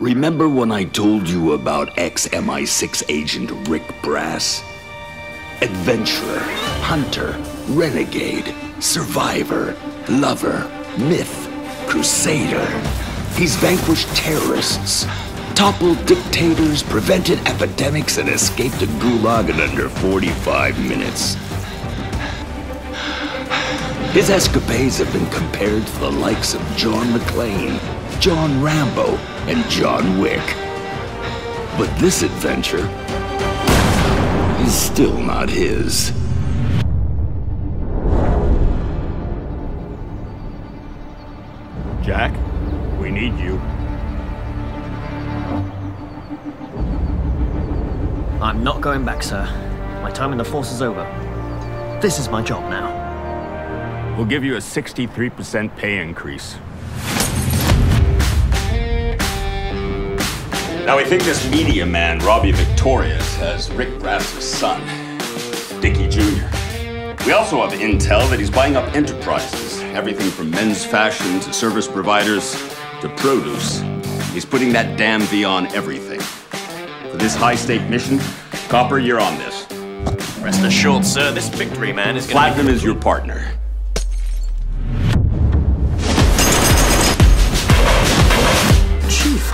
Remember when I told you about ex-MI6 agent Rick Brass? Adventurer, hunter, renegade, survivor, lover, myth, crusader. He's vanquished terrorists, toppled dictators, prevented epidemics, and escaped a gulag in under 45 minutes. His escapades have been compared to the likes of John McClane, John Rambo, and John Wick. But this adventure is still not his. Jack, we need you. I'm not going back, sir. My time in the force is over. This is my job now. We'll give you a 63% pay increase. Now, we think this media man, Robby Victorious, has Rick Brass's son, Dicky Jr. We also have intel that he's buying up enterprises, everything from men's fashion to service providers to produce. He's putting that damn V on everything. For this high-stake mission, Copper, you're on this. Rest assured, sir, this victory man is going Platinum is your partner.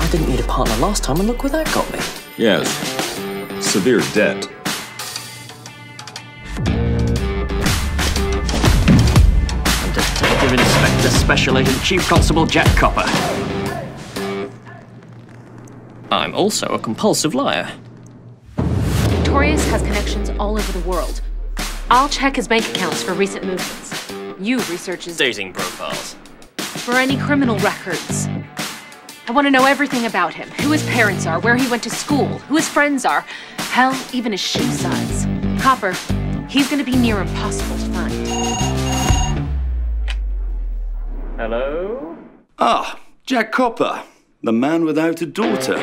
I didn't need a partner last time, and look where that got me. Yes. Severe debt. I'm Detective Inspector Special Agent Chief Constable Jack Copper. I'm also a compulsive liar. Victorious has connections all over the world. I'll check his bank accounts for recent movements. You research his Dating profiles. for any criminal records. I want to know everything about him who his parents are, where he went to school, who his friends are, hell, even his shoe size. Copper, he's going to be near impossible to find. Hello? Ah, Jack Copper, the man without a daughter.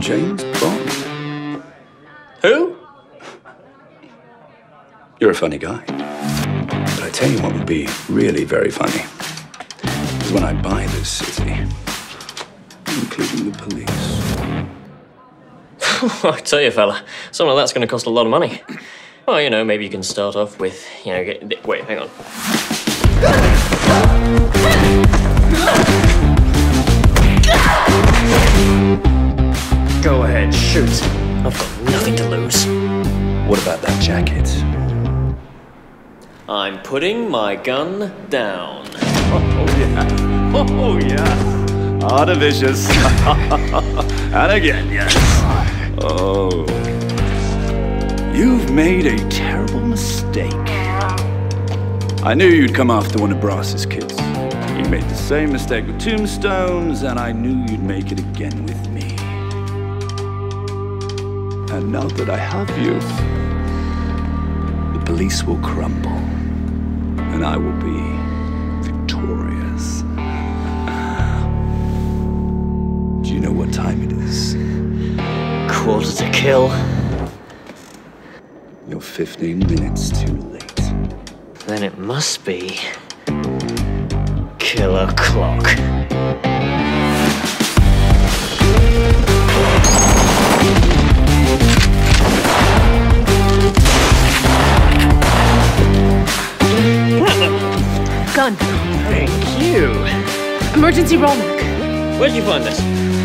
James Bond. Who? You're a funny guy. But I tell you what would be really very funny is when I buy this city, including the police. I tell you, fella, some of that's going to cost a lot of money. Well, you know, maybe you can start off with, you know, get, wait, hang on. Go ahead, shoot. I've got nothing to lose. What about that jacket? I'm putting my gun down. Oh, yeah. Oh, yeah. Artificious. and again, yes. Oh. You've made a terrible mistake. I knew you'd come after one of Brass's kids. You made the same mistake with tombstones, and I knew you'd make it again with me. And now that I have you, the police will crumble, and I will be victorious. Do you know what time it is? Quarter to kill. You're 15 minutes too late. Then it must be. Kill O'Clock. Emergency. Where'd you find this?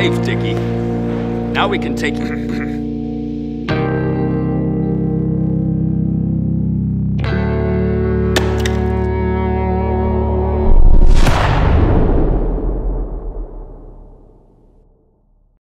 Safe, Dicky. Now we can take you.